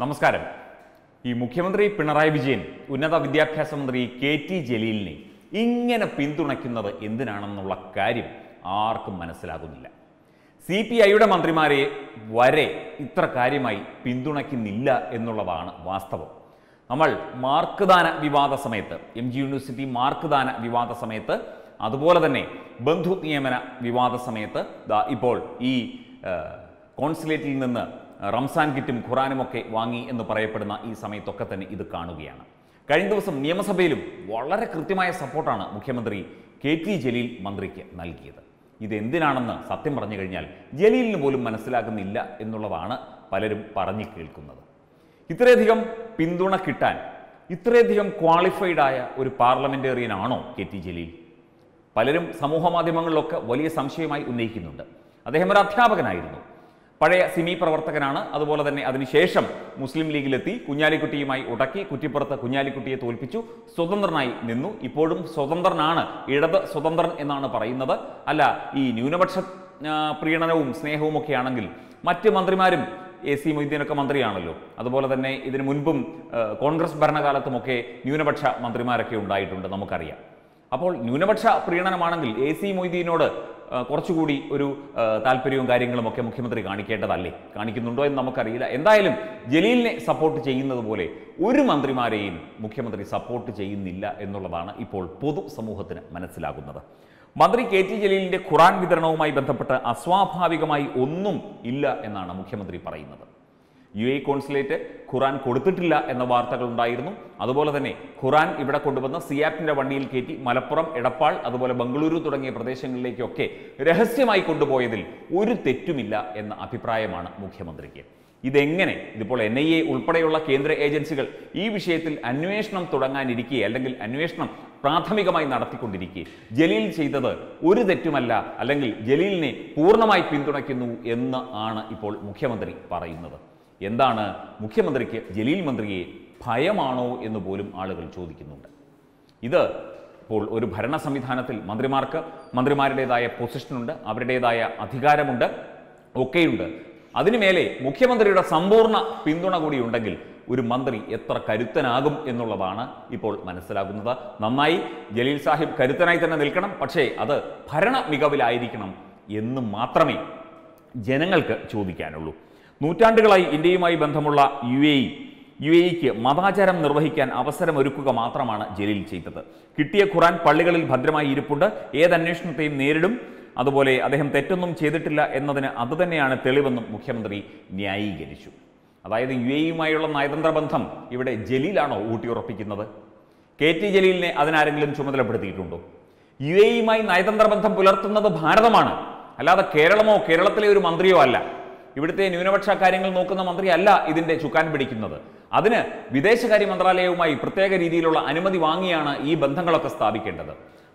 നമസ്കാരം. ഈ മുഖ്യമന്ത്രി പിണറായി വിജയൻ ഉന്നത വിദ്യാഭ്യാസ മന്ത്രി കെ ടി ജലീലിനെ ഇങ്ങനെ പിന്തുണയ്ക്കുന്നത് എന്തിനാണെന്നുള്ള കാര്യം ആർക്കും മനസ്സിലാകുന്നില്ല. സി പി ഐയുടെ മന്ത്രിമാരെ വരെ ഇത്ര കാര്യമായി പിന്തുണയ്ക്കുന്നില്ല എന്നുള്ളതാണ് വാസ്തവം. നമ്മൾ മാർക്ക്ദാന വിവാദ സമയത്ത് എം ജി യൂണിവേഴ്സിറ്റി മാർക്ക്ദാന വിവാദ സമയത്ത് അതുപോലെ തന്നെ ബന്ധു നിയമന വിവാദ സമയത്ത് ഇപ്പോൾ ഈ കോൺസുലേറ്റിൽ നിന്ന് റംസാൻ കിറ്റും ഖുറാനും ഒക്കെ വാങ്ങി എന്ന് പറയപ്പെടുന്ന ഈ സമയത്തൊക്കെ തന്നെ ഇത് കാണുകയാണ്. കഴിഞ്ഞ ദിവസം നിയമസഭയിലും വളരെ കൃത്യമായ സപ്പോർട്ടാണ് മുഖ്യമന്ത്രി കെ ടി ജലീൽ മന്ത്രിക്ക് നൽകിയത്. ഇതെന്തിനാണെന്ന് സത്യം പറഞ്ഞു കഴിഞ്ഞാൽ ജലീലിന് പോലും മനസ്സിലാകുന്നില്ല എന്നുള്ളതാണ് പലരും പറഞ്ഞു കേൾക്കുന്നത്. ഇത്രയധികം പിന്തുണ കിട്ടാൻ ഇത്രയധികം ക്വാളിഫൈഡ് ആയ ഒരു പാർലമെന്റേറിയൻ ആണോ കെ ടി ജലീൽ? പലരും സമൂഹ മാധ്യമങ്ങളിലൊക്കെ വലിയ സംശയമായി ഉന്നയിക്കുന്നുണ്ട്. അദ്ദേഹം ഒരു അധ്യാപകനായിരുന്നു. പഴയ സിമി പ്രവർത്തകനാണ്. അതുപോലെ തന്നെ അതിനുശേഷം മുസ്ലിം ലീഗിലെത്തി കുഞ്ഞാലിക്കുട്ടിയുമായി ഉടക്കി കുറ്റിപ്പുറത്ത് കുഞ്ഞാലിക്കുട്ടിയെ തോൽപ്പിച്ചു. സ്വതന്ത്രനായി നിന്നു. ഇപ്പോഴും സ്വതന്ത്രനാണ്. ഇടത് സ്വതന്ത്രൻ എന്നാണ് പറയുന്നത്. അല്ല ഈ ന്യൂനപക്ഷ പ്രീണനവും സ്നേഹവും ഒക്കെ ആണെങ്കിൽ മറ്റ് മന്ത്രിമാരും എ സി മൊയ്തീനൊക്കെ മന്ത്രിയാണല്ലോ. അതുപോലെ തന്നെ ഇതിനു മുൻപും കോൺഗ്രസ് ഭരണകാലത്തുമൊക്കെ ന്യൂനപക്ഷ മന്ത്രിമാരൊക്കെ ഉണ്ടായിട്ടുണ്ട് നമുക്കറിയാം. അപ്പോൾ ന്യൂനപക്ഷ പ്രീണനമാണെങ്കിൽ എ സി മൊയ്തീനോട് കുറച്ചുകൂടി ഒരു താല്പര്യവും കാര്യങ്ങളും ഒക്കെ മുഖ്യമന്ത്രി കാണിക്കേണ്ടതല്ലേ? കാണിക്കുന്നുണ്ടോ എന്ന് നമുക്കറിയില്ല. എന്തായാലും ജലീലിനെ സപ്പോർട്ട് ചെയ്യുന്നത് പോലെ ഒരു മന്ത്രിമാരെയും മുഖ്യമന്ത്രി സപ്പോർട്ട് ചെയ്യുന്നില്ല എന്നുള്ളതാണ് ഇപ്പോൾ പൊതു സമൂഹത്തിന് മനസ്സിലാകുന്നത്. മന്ത്രി കെ ടി ജലീലിന്റെ ഖുറാൻ വിതരണവുമായി ബന്ധപ്പെട്ട് അസ്വാഭാവികമായി ഒന്നും ഇല്ല എന്നാണ് മുഖ്യമന്ത്രി പറയുന്നത്. യു എ കോൺസുലേറ്റ് ഖുറാൻ കൊടുത്തിട്ടില്ല എന്ന വാർത്തകൾ ഉണ്ടായിരുന്നു. അതുപോലെ തന്നെ ഖുറാൻ ഇവിടെ കൊണ്ടുവന്ന സിയാപ്പിന്റെ വണ്ടിയിൽ കയറ്റി മലപ്പുറം എടപ്പാൾ അതുപോലെ ബംഗളൂരു തുടങ്ങിയ പ്രദേശങ്ങളിലേക്കൊക്കെ രഹസ്യമായി കൊണ്ടുപോയതിൽ ഒരു തെറ്റുമില്ല എന്ന അഭിപ്രായമാണ് മുഖ്യമന്ത്രിക്ക്. ഇതെങ്ങനെ? ഇതിപ്പോൾ എൻ ഐ എ ഉൾപ്പെടെയുള്ള കേന്ദ്ര ഏജൻസികൾ ഈ വിഷയത്തിൽ അന്വേഷണം തുടങ്ങാനിരിക്കെ അല്ലെങ്കിൽ അന്വേഷണം പ്രാഥമികമായി നടത്തിക്കൊണ്ടിരിക്കെ. ജലീൽ ചെയ്തത് ഒരു തെറ്റുമല്ല അല്ലെങ്കിൽ ജലീലിനെ പൂർണമായി പിന്തുണയ്ക്കുന്നു എന്ന് ആണ് ഇപ്പോൾ മുഖ്യമന്ത്രി പറയുന്നത്. എന്താണ് മുഖ്യമന്ത്രിക്ക് ജലീൽ മന്ത്രിയെ ഭയമാണോ എന്ന് പോലും ആളുകൾ ചോദിക്കുന്നുണ്ട്. ഇത് ഇപ്പോൾ ഒരു ഭരണ സംവിധാനത്തിൽ മന്ത്രിമാർക്ക് മന്ത്രിമാരുടേതായ പൊസിഷനുണ്ട് അവരുടേതായ അധികാരമുണ്ട് ഒക്കെയുണ്ട്. അതിനുമേലെ മുഖ്യമന്ത്രിയുടെ സമ്പൂർണ പിന്തുണ കൂടി ഉണ്ടെങ്കിൽ ഒരു മന്ത്രി എത്ര കരുത്തനാകും എന്നുള്ളതാണ് ഇപ്പോൾ മനസ്സിലാകുന്നത്. നന്നായി ജലീൽ സാഹിബ് കരുത്തനായി തന്നെ നിൽക്കണം പക്ഷേ അത് ഭരണ മികവിലായിരിക്കണം എന്ന് മാത്രമേ ജനങ്ങൾക്ക് ചോദിക്കാനുള്ളൂ. നൂറ്റാണ്ടുകളായി ഇന്ത്യയുമായി ബന്ധമുള്ള U A E U A ഇക്ക് മതാചാരം നിർവഹിക്കാൻ അവസരമൊരുക്കുക മാത്രമാണ് ജലീൽ ചെയ്തത്. കിട്ടിയ ഖുറാൻ പള്ളികളിൽ ഭദ്രമായി ഇരിപ്പുണ്ട്. ഏത് അന്വേഷണത്തെയും നേരിടും. അതുപോലെ അദ്ദേഹം തെറ്റൊന്നും ചെയ്തിട്ടില്ല എന്നതിന് അതുതന്നെയാണ് തെളിവെന്നും മുഖ്യമന്ത്രി ന്യായീകരിച്ചു. അതായത് യു എയുമായുള്ള നയതന്ത്ര ബന്ധം ഇവിടെ ജലീലാണോ ഊട്ടിയുറപ്പിക്കുന്നത്? കെ ടി ജലീലിനെ അതിനാരെങ്കിലും ചുമതലപ്പെടുത്തിയിട്ടുണ്ടോ? യു എയുമായി നയതന്ത്ര ബന്ധം പുലർത്തുന്നത് ഭാരതമാണ്. അല്ലാതെ കേരളമോ കേരളത്തിലെ ഒരു മന്ത്രിയോ അല്ല. ഇവിടുത്തെ ന്യൂനപക്ഷ കാര്യങ്ങൾ നോക്കുന്ന മന്ത്രിയല്ല ഇതിന്റെ ചുക്കാൻ പിടിക്കുന്നത്. അതിന് വിദേശകാര്യ മന്ത്രാലയവുമായി പ്രത്യേക രീതിയിലുള്ള അനുമതി വാങ്ങിയാണ് ഈ ബന്ധങ്ങളൊക്കെ സ്ഥാപിക്കേണ്ടത്.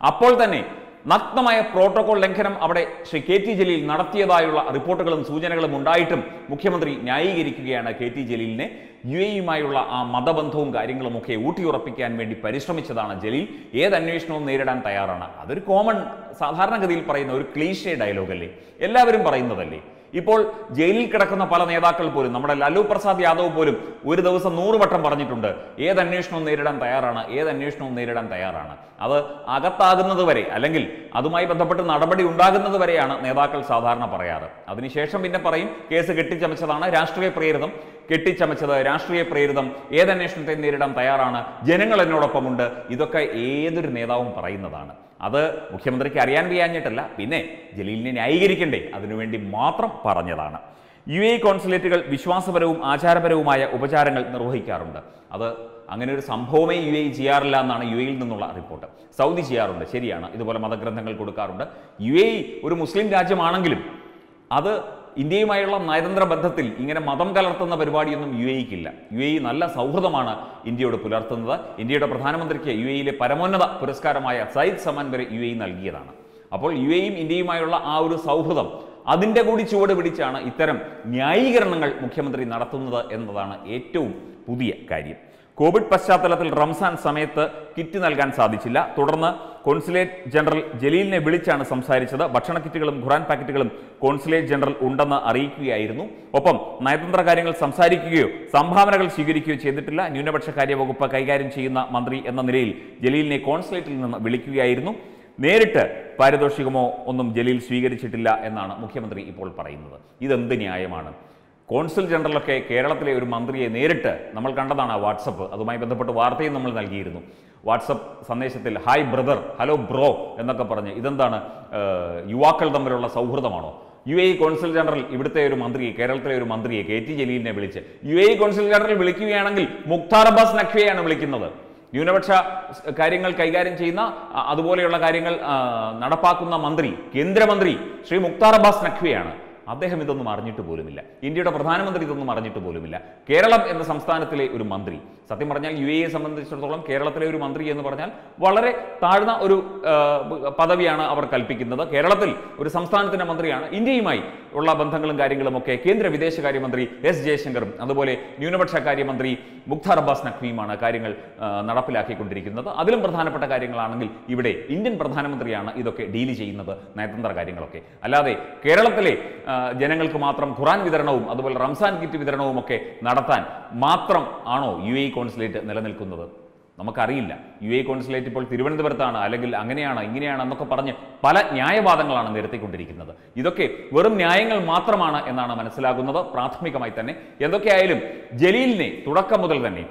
അപ്പോൾ തന്നെ നഗ്നമായ പ്രോട്ടോകോൾ ലംഘനം അവിടെ ശ്രീ കെ ടി ജലീൽ നടത്തിയതായുള്ള റിപ്പോർട്ടുകളും സൂചനകളും ഉണ്ടായിട്ടും മുഖ്യമന്ത്രി ന്യായീകരിക്കുകയാണ് കെ ടി ജലീലിനെ. യു എയുമായുള്ള ആ മതബന്ധവും കാര്യങ്ങളും ഒക്കെ ഊട്ടിയുറപ്പിക്കാൻ വേണ്ടി പരിശ്രമിച്ചതാണ് ജലീൽ. ഏത് അന്വേഷണവും നേരിടാൻ തയ്യാറാണ്. അതൊരു കോമൺ സാധാരണഗതിയിൽ പറയുന്ന ഒരു ക്ലീഷേ ഡയലോഗല്ലേ എല്ലാവരും പറയുന്നതല്ലേ? ഇപ്പോൾ ജയിലിൽ കിടക്കുന്ന പല നേതാക്കൾ പോലും നമ്മുടെ ലാലു പ്രസാദ് യാദവ് പോലും ഒരു ദിവസം നൂറ് വട്ടം പറഞ്ഞിട്ടുണ്ട് ഏത് അന്വേഷണവും നേരിടാൻ തയ്യാറാണ് ഏത് അന്വേഷണവും നേരിടാൻ തയ്യാറാണ്. അത് അകത്താകുന്നത് വരെ അല്ലെങ്കിൽ അതുമായി ബന്ധപ്പെട്ട് നടപടി ഉണ്ടാകുന്നത് വരെയാണ് നേതാക്കൾ സാധാരണ പറയാറ്. അതിനുശേഷം പിന്നെ പറയും കേസ് കെട്ടിച്ചമച്ചതാണ് രാഷ്ട്രീയ പ്രേരിതം കെട്ടിച്ചമച്ചത് രാഷ്ട്രീയ പ്രേരിതം ഏത് അന്വേഷണത്തെ നേരിടാൻ തയ്യാറാണ് ജനങ്ങൾ എന്നോടൊപ്പമുണ്ട് ഇതൊക്കെ ഏതൊരു നേതാവും പറയുന്നതാണ്. അത് മുഖ്യമന്ത്രിക്ക് അറിയാൻ വയ്യാഞ്ഞിട്ടല്ല. പിന്നെ ജലീലിനെ ന്യായീകരിക്കണ്ടേ? അതിനുവേണ്ടി മാത്രം പറഞ്ഞതാണ്. യു എ കോൺസുലേറ്റുകൾ വിശ്വാസപരവും ആചാരപരവുമായ ഉപചാരങ്ങൾ നിർവഹിക്കാറുണ്ട്. അത് അങ്ങനെ ഒരു സംഭവമേ യു എ ചെയ്യാറില്ല എന്നാണ് യു എയിൽ നിന്നുള്ള റിപ്പോർട്ട്. സൗദി ചെയ്യാറുണ്ട്. ശരിയാണ്. ഇതുപോലെ മതഗ്രന്ഥങ്ങൾ കൊടുക്കാറുണ്ട്. യു എ ഒരു മുസ്ലിം രാജ്യമാണെങ്കിലും അത് ഇന്ത്യയുമായുള്ള നയതന്ത്ര ബന്ധത്തിൽ ഇങ്ങനെ മതം കലർത്തുന്ന പരിപാടിയൊന്നും യു എയ്ക്കില്ല യു എ നല്ല സൗഹൃദമാണ് ഇന്ത്യയോട് പുലർത്തുന്നത്. ഇന്ത്യയുടെ പ്രധാനമന്ത്രിക്ക് യു എയിലെ പരമോന്നത പുരസ്കാരമായ സയ്യിദ് സമാൻ വരെ യു എ നൽകിയതാണ്. അപ്പോൾ യു എയും ഇന്ത്യയുമായുള്ള ആ ഒരു സൗഹൃദം അതിന്റെ കൂടി ചുവട് പിടിച്ചാണ് ഇത്തരം ന്യായീകരണങ്ങൾ മുഖ്യമന്ത്രി നടത്തുന്നത് എന്നതാണ് ഏറ്റവും പുതിയ കാര്യം. കോവിഡ് പശ്ചാത്തലത്തിൽ റംസാൻ സമയത്ത് കിറ്റ് നൽകാൻ സാധിച്ചില്ല. തുടർന്ന് കോൺസുലേറ്റ് ജനറൽ ജലീലിനെ വിളിച്ചാണ് സംസാരിച്ചത്. ഭക്ഷണ കിറ്റുകളും ഖുറാൻ പാക്കറ്റുകളും കോൺസുലേറ്റ് ജനറൽ ഉണ്ടെന്ന് അറിയിക്കുകയായിരുന്നു. ഒപ്പം നയതന്ത്ര കാര്യങ്ങൾ സംസാരിക്കുകയോ സംഭാവനകൾ സ്വീകരിക്കുകയോ ചെയ്തിട്ടില്ല. ന്യൂനപക്ഷ കാര്യ വകുപ്പ് കൈകാര്യം ചെയ്യുന്ന മന്ത്രി എന്ന നിലയിൽ ജലീലിനെ കോൺസുലേറ്റിൽ നിന്ന് വിളിക്കുകയായിരുന്നു. നേരിട്ട് പാരിതോഷികമോ ഒന്നും ജലീൽ സ്വീകരിച്ചിട്ടില്ല എന്നാണ് മുഖ്യമന്ത്രി ഇപ്പോൾ പറയുന്നത്. ഇതെന്ത് ന്യായമാണ്? കോൺസുൽ ജനറലൊക്കെ കേരളത്തിലെ ഒരു മന്ത്രിയെ നേരിട്ട് നമ്മൾ കണ്ടതാണ് വാട്സപ്പ്. അതുമായി ബന്ധപ്പെട്ട് വാർത്തയും നമ്മൾ നൽകിയിരുന്നു. വാട്സപ്പ് സന്ദേശത്തിൽ ഹായ് ബ്രദർ ഹലോ ബ്രോ എന്നൊക്കെ പറഞ്ഞ് ഇതെന്താണ് യുവാക്കൾ തമ്മിലുള്ള സൗഹൃദമാണോ? യു എ കോൺസുൽ ജനറൽ ഇവിടുത്തെ ഒരു മന്ത്രിയെ കേരളത്തിലെ ഒരു മന്ത്രിയെ കെ ടി ജലീലിനെ വിളിച്ച് യു എ കോൺസുൽ ജനറൽ വിളിക്കുകയാണെങ്കിൽ മുക്താർ അബ്ബാസ് നഖ്വിയെയാണ് വിളിക്കുന്നത്. ന്യൂനപക്ഷ കാര്യങ്ങൾ കൈകാര്യം ചെയ്യുന്ന അതുപോലെയുള്ള കാര്യങ്ങൾ നടപ്പാക്കുന്ന മന്ത്രി കേന്ദ്രമന്ത്രി ശ്രീ മുക്താർ അബ്ബാസ് നഖ്വിയാണ്. അദ്ദേഹം ഇതൊന്നും അറിഞ്ഞിട്ട് പോലുമില്ല. ഇന്ത്യയുടെ പ്രധാനമന്ത്രി ഇതൊന്നും അറിഞ്ഞിട്ട് പോലുമില്ല. കേരളം എന്ന സംസ്ഥാനത്തിലെ ഒരു മന്ത്രി സത്യം പറഞ്ഞാൽ യു എയെ സംബന്ധിച്ചിടത്തോളം കേരളത്തിലെ ഒരു മന്ത്രി എന്ന് പറഞ്ഞാൽ വളരെ താഴ്ന്ന ഒരു പദവിയാണ് അവർ കൽപ്പിക്കുന്നത്. കേരളത്തിൽ ഒരു സംസ്ഥാനത്തിന്റെ മന്ത്രിയാണ്. ഇന്ത്യയുമായി ഉള്ള ബന്ധങ്ങളും കാര്യങ്ങളും ഒക്കെ കേന്ദ്ര വിദേശകാര്യമന്ത്രി എസ് ജയശങ്കറും അതുപോലെ ന്യൂനപക്ഷ കാര്യമന്ത്രി മുഖ്താർ അബ്ബാസ് നഖ്വിയുമാണ് കാര്യങ്ങൾ നടപ്പിലാക്കിക്കൊണ്ടിരിക്കുന്നത്. അതിലും പ്രധാനപ്പെട്ട കാര്യങ്ങളാണെങ്കിൽ ഇവിടെ ഇന്ത്യൻ പ്രധാനമന്ത്രിയാണ് ഇതൊക്കെ ഡീൽ ചെയ്യുന്നത് നയതന്ത്ര കാര്യങ്ങളൊക്കെ. അല്ലാതെ കേരളത്തിലെ ജനങ്ങൾക്ക് മാത്രം ഖുറാൻ വിതരണവും അതുപോലെ റംസാൻ കിറ്റ് വിതരണവും ഒക്കെ നടത്താൻ മാത്രം ആണോ യു എ കോൺസുലേറ്റ് നിലനിൽക്കുന്നത്? നമുക്കറിയില്ല. യു എ കോൺസുലേറ്റ് ഇപ്പോൾ തിരുവനന്തപുരത്താണ്. അല്ലെങ്കിൽ അങ്ങനെയാണ് ഇങ്ങനെയാണ് എന്നൊക്കെ പറഞ്ഞ് പല ന്യായവാദങ്ങളാണ് നിരത്തിക്കൊണ്ടിരിക്കുന്നത്. ഇതൊക്കെ വെറും ന്യായങ്ങൾ മാത്രമാണ് എന്നാണ് മനസ്സിലാകുന്നത് പ്രാഥമികമായി തന്നെ. എന്തൊക്കെയായാലും ജലീലിനെ തുടക്കം മുതൽ തന്നെ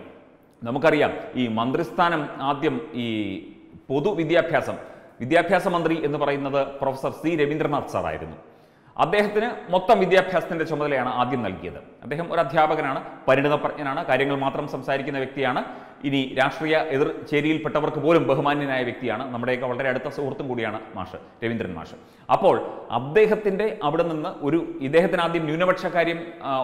നമുക്കറിയാം ഈ മന്ത്രിസ്ഥാനം ആദ്യം ഈ പൊതുവിദ്യാഭ്യാസം വിദ്യാഭ്യാസ മന്ത്രി എന്ന് പറയുന്നത് പ്രൊഫസർ സി രവീന്ദ്രനാഥ് സാറായിരുന്നു. അദ്ദേഹത്തിന് മൊത്തം വിദ്യാഭ്യാസത്തിന്റെ ചുമതലയാണ് ആദ്യം നൽകിയത്. അദ്ദേഹം ഒരു അധ്യാപകനാണ് പരിണിതപ്രജ്ഞനാണ് കാര്യങ്ങൾ മാത്രം സംസാരിക്കുന്ന വ്യക്തിയാണ്. ഇനി രാഷ്ട്രീയ എതിർ ചേരിയിൽപ്പെട്ടവർക്ക് പോലും ബഹുമാന്യനായ വ്യക്തിയാണ്. നമ്മുടെയൊക്കെ വളരെ അടുത്ത സുഹൃത്തും കൂടിയാണ് മാഷ് രവീന്ദ്രൻ മാഷ്. അപ്പോൾ അദ്ദേഹത്തിന്റെ അവിടെ നിന്ന് ഒരു ഇദ്ദേഹത്തിന് ആദ്യം ന്യൂനപക്ഷ കാര്യം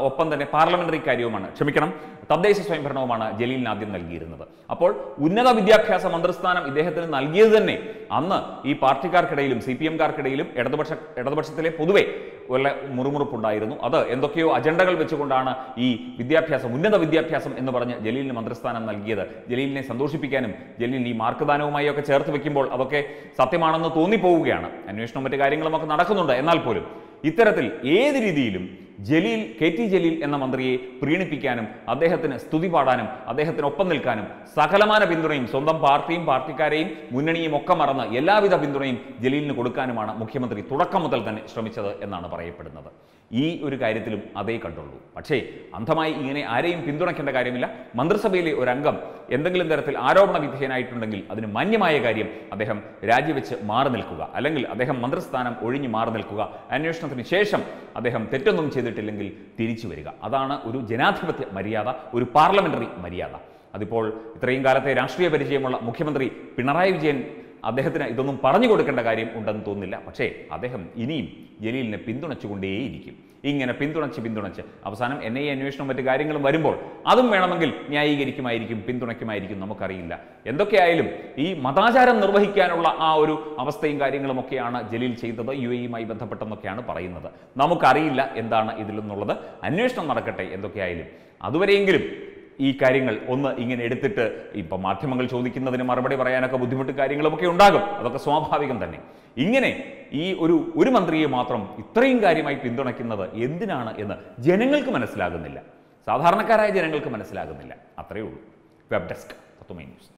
ഒപ്പം തന്നെ പാർലമെന്ററി കാര്യവുമാണ്. ക്ഷമിക്കണം. തദ്ദേശ സ്വയംഭരണവുമാണ് ജലീലിന് ആദ്യം നൽകിയിരുന്നത്. അപ്പോൾ ഉന്നത വിദ്യാഭ്യാസ മന്ത്രിസ്ഥാനം ഇദ്ദേഹത്തിന് നൽകിയത് തന്നെ അന്ന് ഈ പാർട്ടിക്കാർക്കിടയിലും സി പി എംകാർക്കിടയിലും ഇടതുപക്ഷ ഇടതുപക്ഷത്തിലെ പൊതുവെ വല്ല മുറുമുറുപ്പുണ്ടായിരുന്നു. അത് എന്തൊക്കെയോ അജണ്ടകൾ വെച്ചുകൊണ്ടാണ് ഈ വിദ്യാഭ്യാസം ഉന്നത വിദ്യാഭ്യാസം എന്ന് പറഞ്ഞ് ജലീലിന് മന്ത്രിസ്ഥാനം നൽകിയത്. ജലീലിനെ സന്തോഷിപ്പിക്കാനും ജലീലിന് ഈ മാർക്ക്ദാനവുമായി ഒക്കെ ചേർത്ത് വെക്കുമ്പോൾ അതൊക്കെ സത്യമാണെന്ന് തോന്നിപ്പോവുകയാണ്. അന്വേഷണവും മറ്റു കാര്യങ്ങളും ഒക്കെ നടക്കുന്നുണ്ട്. എന്നാൽ പോലും ഇത്തരത്തിൽ ഏത് രീതിയിലും ജലീൽ കെ ടി ജലീൽ എന്ന മന്ത്രിയെ പ്രീണിപ്പിക്കാനും അദ്ദേഹത്തിന് സ്തുതി പാടാനും അദ്ദേഹത്തിന് ഒപ്പം നിൽക്കാനും സകലമാന പിന്തുണയും സ്വന്തം പാർട്ടിയും പാർട്ടിക്കാരെയും മുന്നണിയും ഒക്കെ മറന്ന് എല്ലാവിധ പിന്തുണയും ജലീലിന് കൊടുക്കാനുമാണ് മുഖ്യമന്ത്രി തുടക്കം മുതൽ തന്നെ ശ്രമിച്ചത് എന്നാണ് പറയപ്പെടുന്നത്. ഈ ഒരു കാര്യത്തിലും അതേ കണ്ടുള്ളൂ. പക്ഷേ അന്ധമായി ഇങ്ങനെ ആരെയും പിന്തുണയ്ക്കേണ്ട കാര്യമില്ല. മന്ത്രിസഭയിലെ ഒരു അംഗം എന്തെങ്കിലും തരത്തിൽ ആരോപണ വിധേയനായിട്ടുണ്ടെങ്കിൽ അതിന് മാന്യമായ കാര്യം അദ്ദേഹം രാജിവെച്ച് മാറി നിൽക്കുക. അല്ലെങ്കിൽ അദ്ദേഹം മന്ത്രിസ്ഥാനം ഒഴിഞ്ഞു മാറി നിൽക്കുക. അന്വേഷണത്തിന് ശേഷം അദ്ദേഹം തെറ്റൊന്നും ചെയ്തിട്ടില്ലെങ്കിൽ തിരിച്ചു വരിക. അതാണ് ഒരു ജനാധിപത്യ മര്യാദ ഒരു പാർലമെന്ററി മര്യാദ. അതിപ്പോൾ ഇത്രയും കാലത്തെ രാഷ്ട്രീയ പരിചയമുള്ള മുഖ്യമന്ത്രി പിണറായി വിജയൻ അദ്ദേഹത്തിന് ഇതൊന്നും പറഞ്ഞു കൊടുക്കേണ്ട കാര്യം ഉണ്ടെന്ന് തോന്നുന്നില്ല. പക്ഷേ അദ്ദേഹം ഇനിയും ജലീലിനെ പിന്തുണച്ചുകൊണ്ടേയിരിക്കും. ഇങ്ങനെ പിന്തുണച്ച് പിന്തുണച്ച്. അവസാനം എൻ ഐ എ അന്വേഷണം മറ്റു കാര്യങ്ങളും വരുമ്പോൾ അതും വേണമെങ്കിൽ ന്യായീകരിക്കുമായിരിക്കും പിന്തുണയ്ക്കുമായിരിക്കും നമുക്കറിയില്ല. എന്തൊക്കെയായാലും ഈ മതാചാരം നിർവഹിക്കാനുള്ള ആ ഒരു അവസ്ഥയും കാര്യങ്ങളുമൊക്കെയാണ് ജലീൽ ചെയ്തത് യു എയുമായി ബന്ധപ്പെട്ടെന്നൊക്കെയാണ് പറയുന്നത്. നമുക്കറിയില്ല എന്താണ് ഇതിൽ നിന്നുള്ളത്. അന്വേഷണം നടക്കട്ടെ എന്തൊക്കെയായാലും. അതുവരെയെങ്കിലും ഈ കാര്യങ്ങൾ ഒന്ന് ഇങ്ങനെ എടുത്തിട്ട് ഇപ്പം മാധ്യമങ്ങൾ ചോദിക്കുന്നതിന് മറുപടി പറയാനൊക്കെ ബുദ്ധിമുട്ട് കാര്യങ്ങളുമൊക്കെ ഉണ്ടാകും. അതൊക്കെ സ്വാഭാവികം തന്നെ. ഇങ്ങനെ ഈ ഒരു ഒരു മന്ത്രിയെ മാത്രം ഇത്രയും കാര്യമായി പിന്തുണയ്ക്കുന്നത് എന്തിനാണ് എന്ന് ജനങ്ങൾക്ക് മനസ്സിലാകുന്നില്ല. സാധാരണക്കാരായ ജനങ്ങൾക്ക് മനസ്സിലാകുന്നില്ല. അത്രയേ ഉള്ളൂ. വെബ് ഡെസ്ക് തത്വമൈ ന്യൂസ്